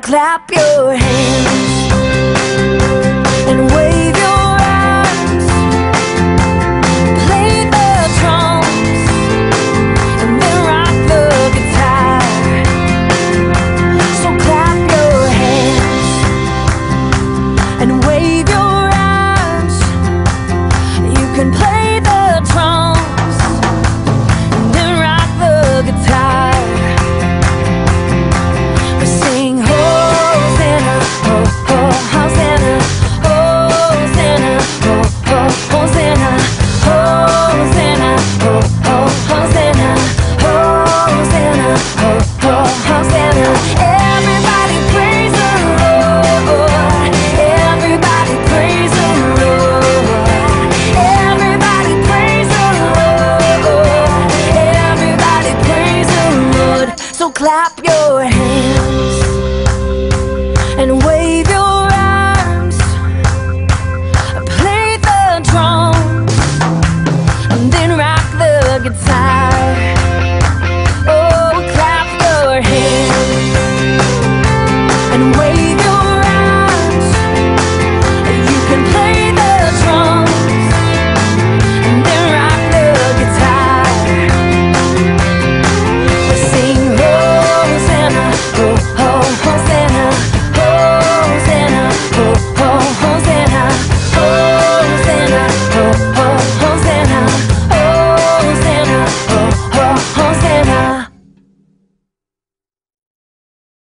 clap your hands. clap your hands.